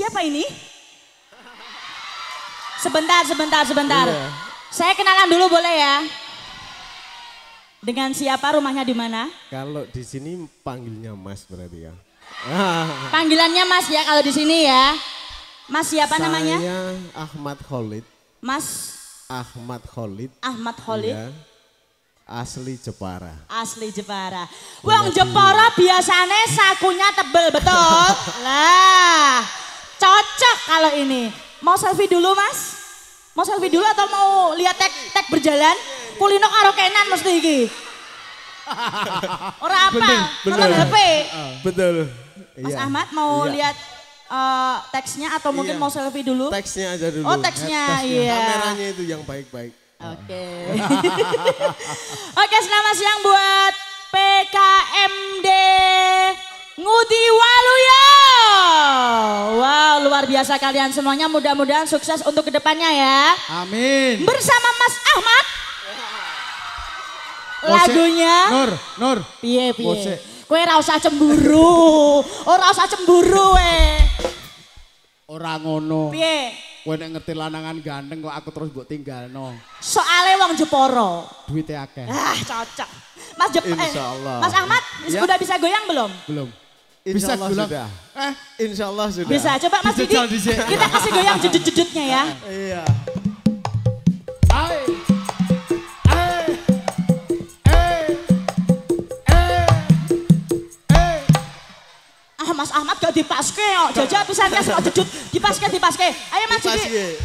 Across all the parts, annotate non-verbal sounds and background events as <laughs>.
siapa ini? Sebentar, sebentar, sebentar. Iya. Saya kenalan dulu boleh ya? Dengan siapa rumahnya di mana? Kalau di sini panggilnya Mas berarti ya. <laughs> Panggilannya Mas ya kalau di sini ya. Mas siapa namanya? Saya Ahmad Khalid. Mas Ahmad Khalid. Ahmad Khalid. Iya. Asli Jepara. Asli Jepara. Wong Jepara biasanya sakunya tebel betul. <laughs> Lah, cocok kalau ini. Mau selfie dulu mas? Mau selfie dulu atau mau lihat tek tek berjalan? Kulino karo kenan mesti iki. Ora apa, nonton HP. Betul. Mas Iya. Ahmad mau Iya. lihat eh, teksnya atau mungkin Iya. mau selfie dulu? Teksnya aja dulu. Oh teksnya, iya. Kameranya itu yang baik-baik. Oke. <laughs> Oke, selamat siang buat PKMD Ngudi Waluyo. Wow, luar biasa kalian semuanya. Mudah-mudahan sukses untuk ke depannya ya. Amin. Bersama Mas Ahmad. Lagunya Nur, Nur. piye piye. Mose. Kowe ora usah cemburu. Ora usah cemburu we. Ora ngono. Piye? Kowe nek ngerti lanangan ganteng kok aku terus mbok tinggalno. Soale wong Jepara. Duite akeh. Ah, cocok. Mas Jep eh. Mas Ahmad, Ya. udah bisa goyang belum? Belum. Insya Allah gulang. sudah. Eh, Insya Allah sudah. Bisa, coba Mas Didi. Kita kasih goyang jedut-jedutnya ya. Iya. Eh. Eh. Eh. Eh. Ah, Mas Ahmad gak dipaske kok. Jajal pisannya kok jedut. Dipaske, dipaske. Ayo Mas Didi.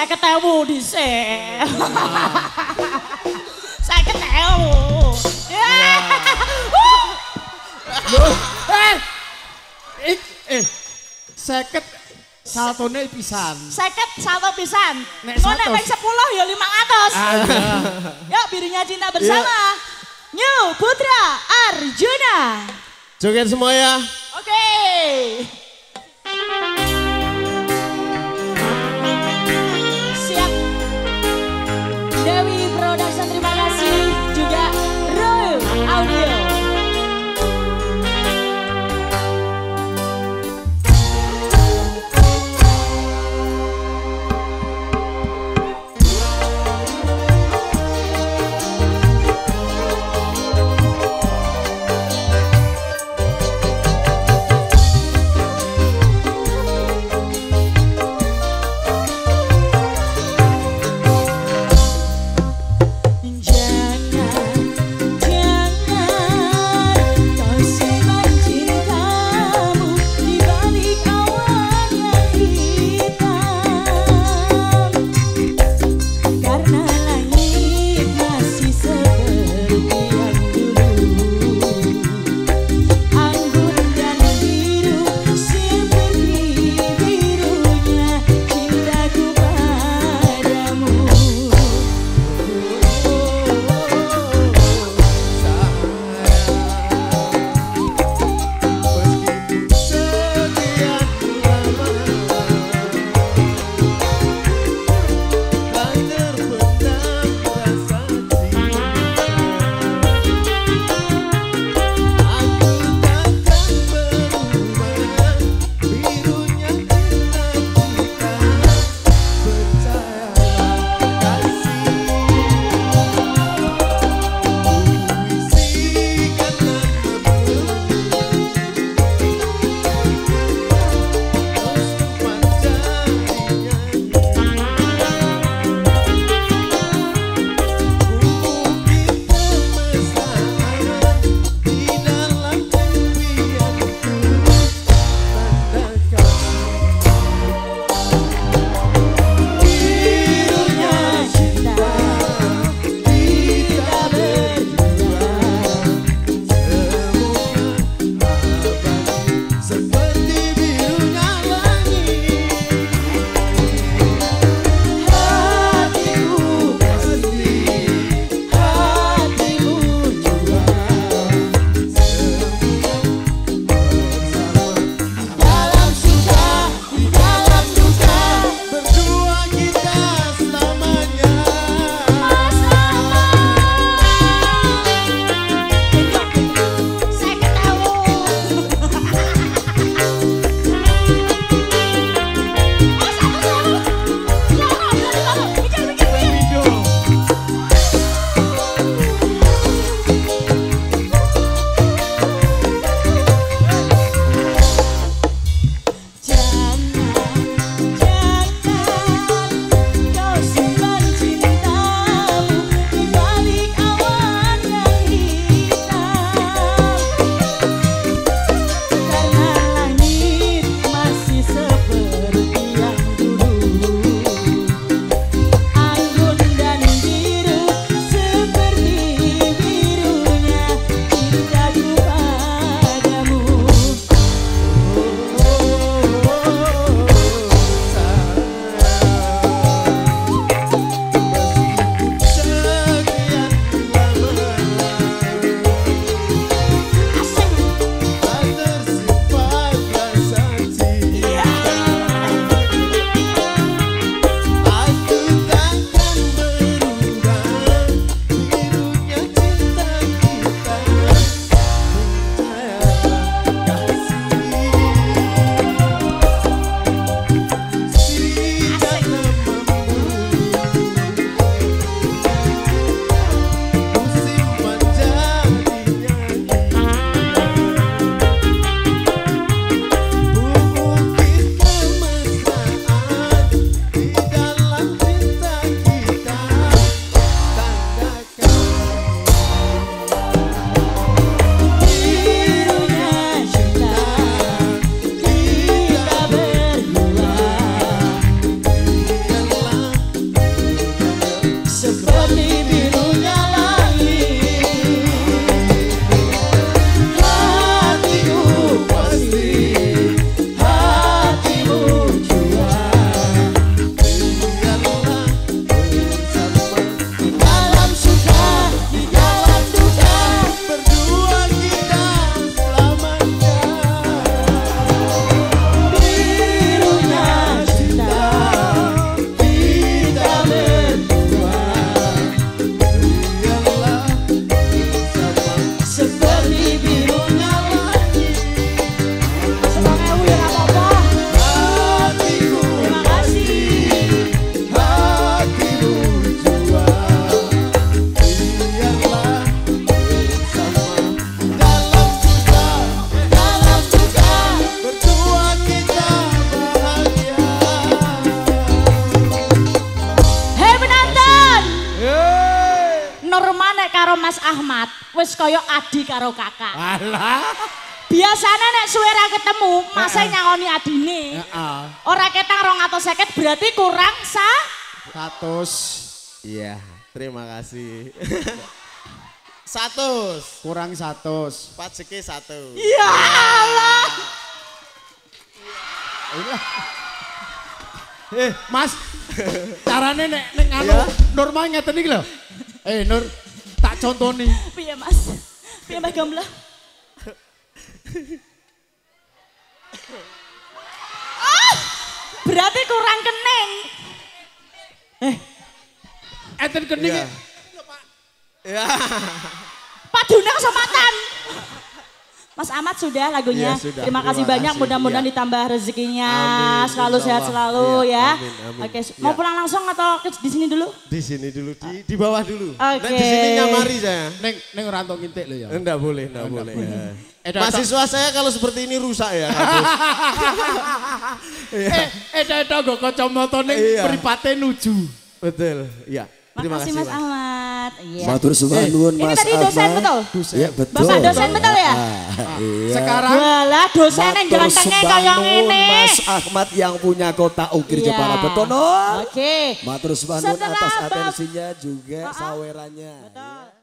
Saya ketemu di sini. Saya ketemu. Eh. Eh. Seket saltone pisan. Seket salto pisan. Nek Ngono nek 10 ya 500. Yuk birunya cinta bersama. New Putra Arjuna. Joget semua ya. Oke. Siap. Kaya adi karo kakak. Alah. Biasanya nek suwe ra ketemu, masa nyangoni adine. Heeh. Ora ketang 250 berarti kurang sa 100 Iya, terima kasih. <laughs> satu, kurang 100. pajeki satu. Ya Allah. Eh, Mas. <laughs> Carane nek nek anu Iya. normal ngeten iki lho. Eh, Nur, tak contoni. Piye Mas? Piye Mbak Gamblah? Ah, berarti kurang kening. Enten kening. Iya. Ya. Pak Dunang sopatan. Mas Ahmad sudah lagunya. Iya, sudah. Terima kasih Terima banyak. kasih. Mudah-mudahan Iya. ditambah rezekinya. Amin, Selalu insya sehat Allah. selalu Iya, ya. amin, amin. Oke, mau Iya. pulang langsung atau ke- di sini dulu? Di sini dulu, di, di bawah dulu. Oke. Nah, di sini nyamari saya. Neng neng ora entuk ngintik lho ya. Enggak boleh, enggak boleh. ya. Eh, dah, Mahasiswa saya kalau seperti ini rusak ya. <laughs> Eh, eh dah go kacamata ning Iya. mripate nuju. Betul, iya. Terima Makasih kasih, Mas Ahmad. Iya. Matur suwun Ini Mas tadi dosen Ahmad. betul? Iya betul. Bapak dosen betul ya? Ah, Iya. Sekarang Walah dosen yang Matur sembah kayak nuwun, ini. Mas Ahmad yang punya kota Ukir Iya. Jepara betul? Oke. Matur sembah nuwun Setelah atas atensinya juga Ah, ah. sawerannya. Betul.